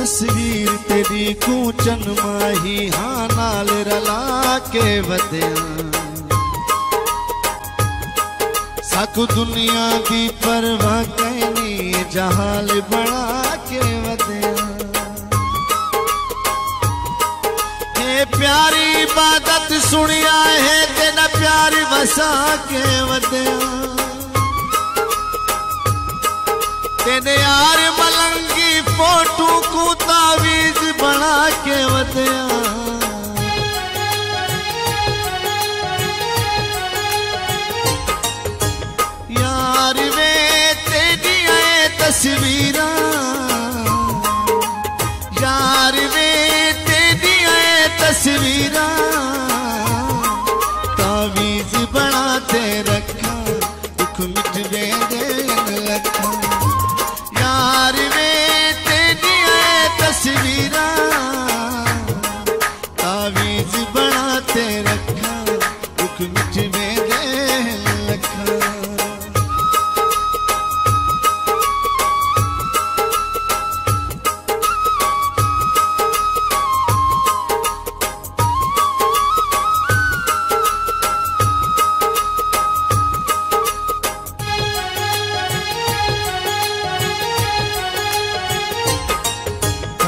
तस्वीर तेरी कूचन माही हाँ नाल रला के बदया। साकू दुनिया की परवा कहनी जहाल बड़ा के बदया प्यारी इबादत सुनिया है, तेना प्यार वसा के बदया। तेने यार मलंग फोटू को तावीज बना तस्वीर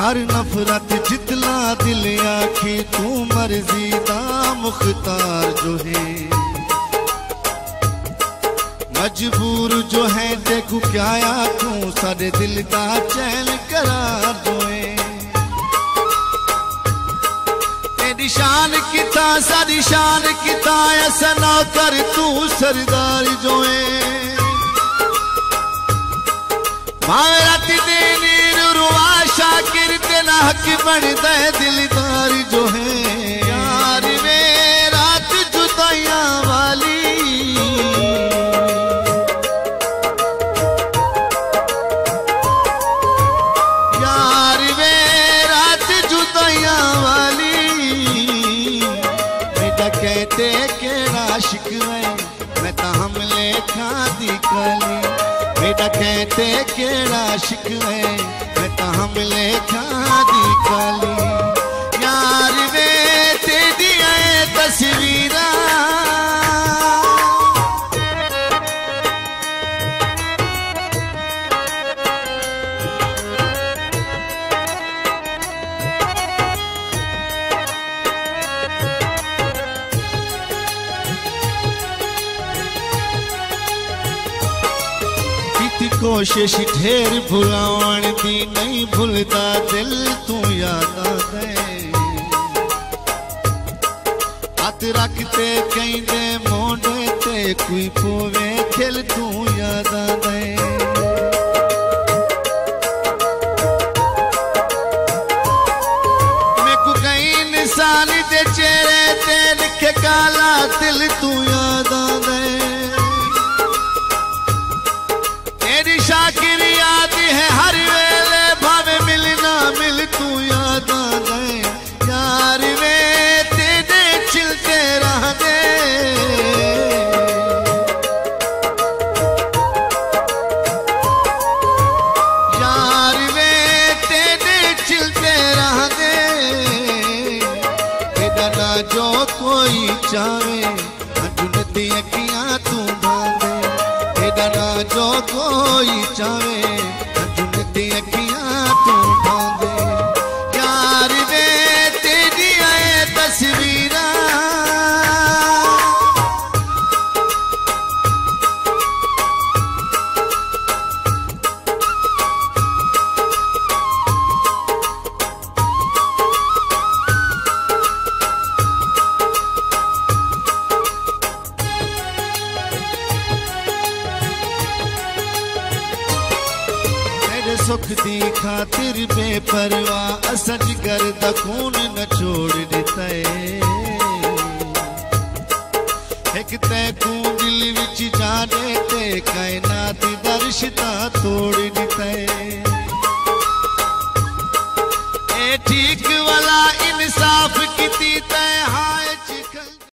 कर नफरत जितला दिल आखी, तू मर्ज़ी दा मुख्तार जो है। मजबूर जो है, देखू क्या आखूं, सारे दिल का चैन करार जो है। तेरी शान किता सारी शान किता ऐसा ना कर तू सरदार जो है। भावे राती देनी, रुआ शाकिर तेना हक बनता है दिलदार जो है। यार वे रात जुदाइया वाली। यार वे रात जुदाइया वाली। बेटा कहते केड़ा शिकवे मैं तो हमले खादी काली। बेटा कहते मैं तो हमले खादी कली। यार वे तेरी तस्वीरा कोशिश ढेर भुलावण की नहीं भूलता दिल, तू याद आ गए। हथ रखते कहते मोड़े ते कोई पोवे, खिल तू याद आ गए। इंसान दे चेहरे ते लिखे काला दिल तू याद चावे अजुन ते अखियां तू बांधे। हे ना जो कोई चावे। अजुन ते अखियां सुख दी खातिर बेपरवाह असज कर खून न छोड़ दिता। एक तै तू दिल विच जाने ते कायनात दर्शता तोड़ दिता। ए ठीक वाला